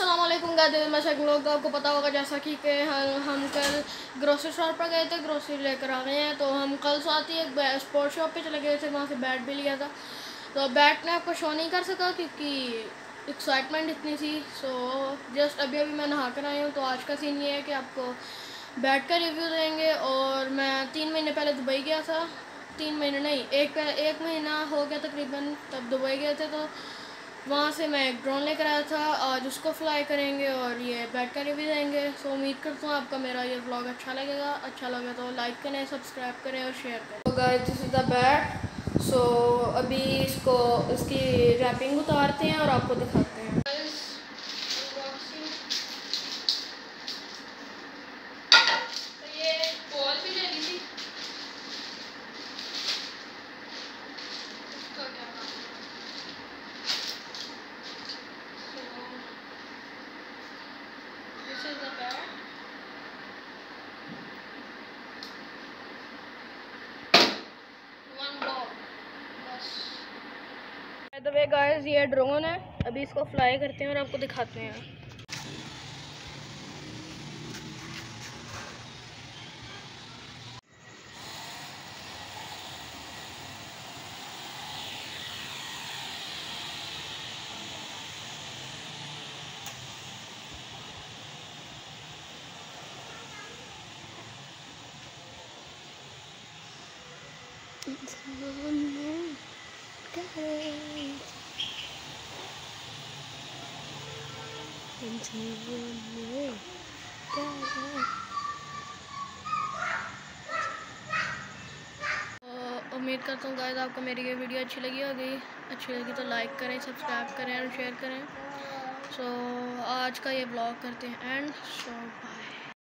अस्सलाम वालेकुम गाइस मैं शेख लोग आपको पता होगा जैसा कि के हम हम कल ग्रोसरी शॉप पर गए थे ग्रोसरी लेकर आ गए हैं तो हम कल साथ ही एक स्पोर्ट शॉप पे चले गए थे वहाँ से बैट भी लिया था तो बैट ने आपको शो नहीं कर सका क्योंकि एक्साइटमेंट इतनी थी सो जस्ट अभी अभी मैं नहा कर आई हूँ तो आज का सीन ये है कि आपको बैट का रिव्यू देंगे और मैं तीन महीने पहले दुबई गया था तीन महीने नहीं एक एक महीना हो गया तकरीबन तब दुबई गए थे तो वहाँ से मैं एक ड्रोन लेकर आया था। आज उसको फ्लाई करेंगे और ये बैट का भी देंगे। सो उम्मीद करता हूँ आपका मेरा ये ब्लॉग अच्छा लगेगा। अच्छा लगे तो लाइक करें सब्सक्राइब करें और शेयर करें। तो guys this is the bat so अभी इसको, इसकी रैपिंग उतारते हैं और आपको दिखाते हैं। द वे गाइस ये ड्रोन है। अभी इसको फ्लाई करते हैं और आपको दिखाते हैं। उम्मीद करता हूँ गाइस आपको मेरी ये वीडियो अच्छी लगी होगी। अच्छी लगी तो लाइक करें सब्सक्राइब करें और शेयर करें। सो so, आज का ये ब्लॉग करते हैं एंड सो बाय